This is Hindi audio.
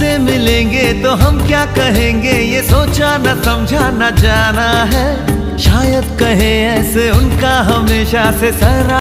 से मिलेंगे तो हम क्या कहेंगे? ये सोचा न, समझा न, जाना है। शायद कहे ऐसे, उनका हमेशा से सरा